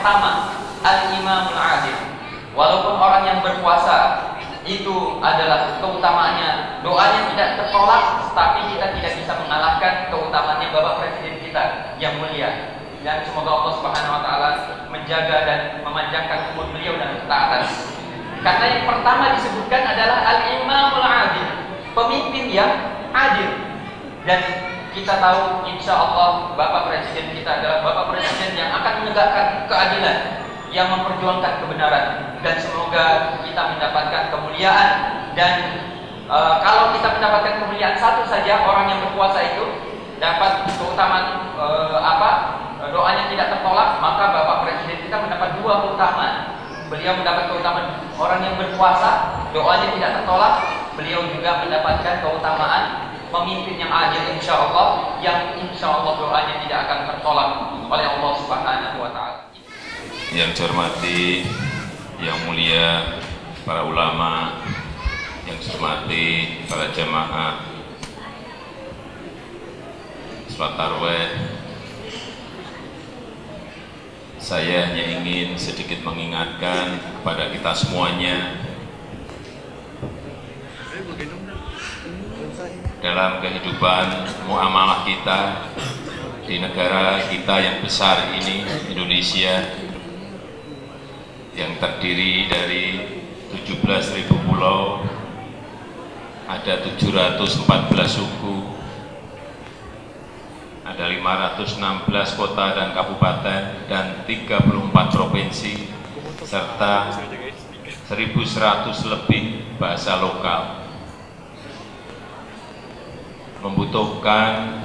Pertama, al-imamul adil. Walaupun orang yang berpuasa itu adalah keutamaannya, doanya tidak tertolak, tapi kita tidak bisa mengalahkan keutamaannya Bapak Presiden kita yang mulia. Dan semoga Allah Subhanahu wa taala menjaga dan memanjangkan umur beliau dan ketaatan. Karena yang pertama disebutkan adalah al-imamul adil, pemimpin yang adil. Dan kita tahu insya Allah Bapak Presiden kita adalah Bapak Presiden yang akan menegakkan keadilan yang memperjuangkan kebenaran. Dan semoga kita mendapatkan kemuliaan. Dan e, kalau kita mendapatkan kemuliaan satu saja orang yang berpuasa itu dapat keutamaan e, apa doanya tidak tertolak maka Bapak Presiden kita mendapat dua keutamaan. Beliau mendapat keutamaan orang yang berpuasa doanya tidak tertolak. Beliau juga mendapatkan keutamaan pemimpin yang adil insya Allah yang insya Allah doanya tidak akan tertolak oleh Allah Subhanahu wa taala. Yang hormati, yang mulia para ulama, yang hormati para jamaah sholat tarawih. Saya hanya ingin sedikit mengingatkan kepada kita semuanya dalam kehidupan muamalah kita di negara kita yang besar ini Indonesia yang terdiri dari 17.000 pulau ada 714 suku ada 516 kota dan kabupaten dan 34 provinsi serta 1100 lebih bahasa lokal membutuhkan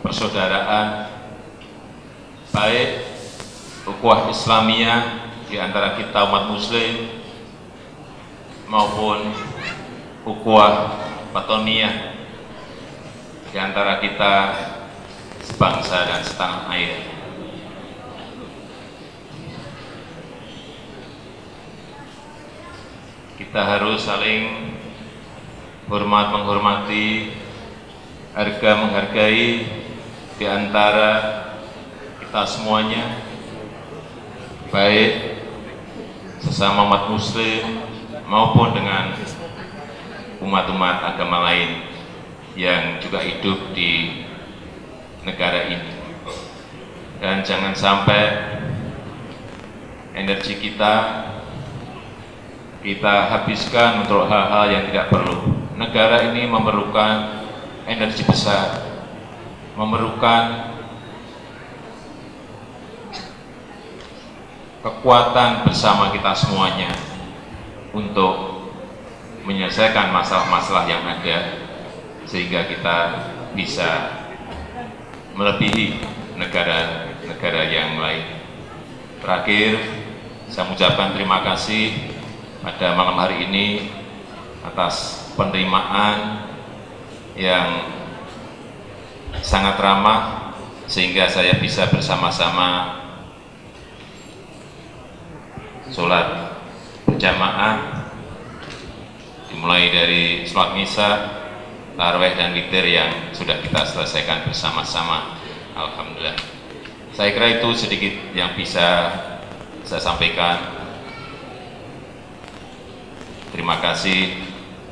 persaudaraan baik ukhuwah Islamiyah di antara kita umat muslim maupun ukhuwah patoniyah di antara kita sebangsa dan setanah air. Kita harus saling hormat menghormati, harga menghargai di antara kita semuanya, baik sesama umat muslim maupun dengan umat-umat agama lain yang juga hidup di negara ini. Dan jangan sampai energi kita kita habiskan untuk hal-hal yang tidak perlu negara ini memerlukan energi besar, memerlukan kekuatan bersama kita semuanya untuk menyelesaikan masalah-masalah yang ada sehingga kita bisa melebihi negara-negara yang lain. Terakhir, saya mengucapkan terima kasih pada malam hari ini atas penerimaan yang sangat ramah sehingga saya bisa bersama-sama sholat berjamaah dimulai dari sholat misa taraweh dan witir yang sudah kita selesaikan bersama-sama. Alhamdulillah. Saya kira itu sedikit yang bisa saya sampaikan. Terima kasih.